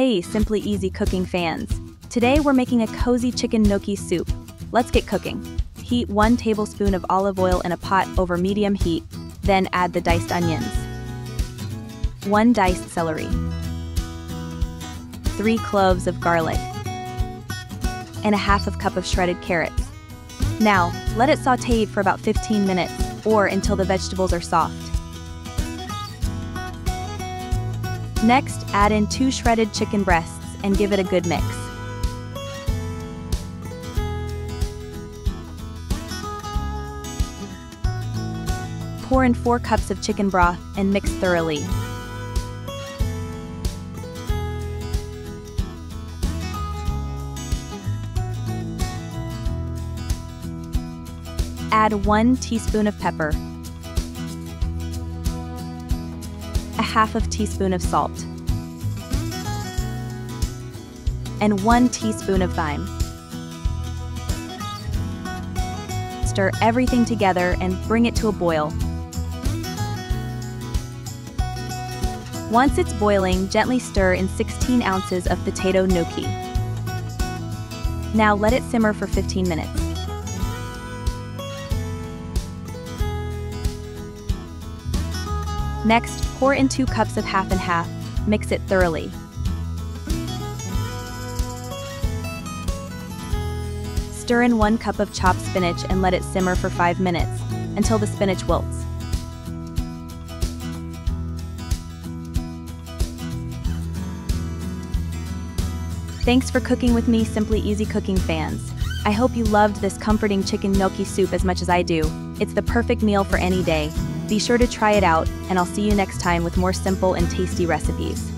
Hey, Simply Easy Cooking fans. Today we're making a cozy chicken gnocchi soup. Let's get cooking. Heat 1 tablespoon of olive oil in a pot over medium heat, then add the diced onions. 1 diced celery. 3 cloves of garlic. And a half of cup of shredded carrots. Now, let it saute for about 15 minutes, or until the vegetables are soft. Next, add in two shredded chicken breasts and give it a good mix. Pour in 4 cups of chicken broth and mix thoroughly. Add 1 teaspoon of pepper, a half of teaspoon of salt, and 1 teaspoon of thyme. Stir everything together and bring it to a boil. Once it's boiling, gently stir in 16 ounces of potato gnocchi. Now let it simmer for 15 minutes. Next, pour in 2 cups of half and half, mix it thoroughly. Stir in 1 cup of chopped spinach and let it simmer for 5 minutes, until the spinach wilts. Thanks for cooking with me, Simply Easy Cooking fans. I hope you loved this comforting chicken gnocchi soup as much as I do. It's the perfect meal for any day. Be sure to try it out, and I'll see you next time with more simple and tasty recipes.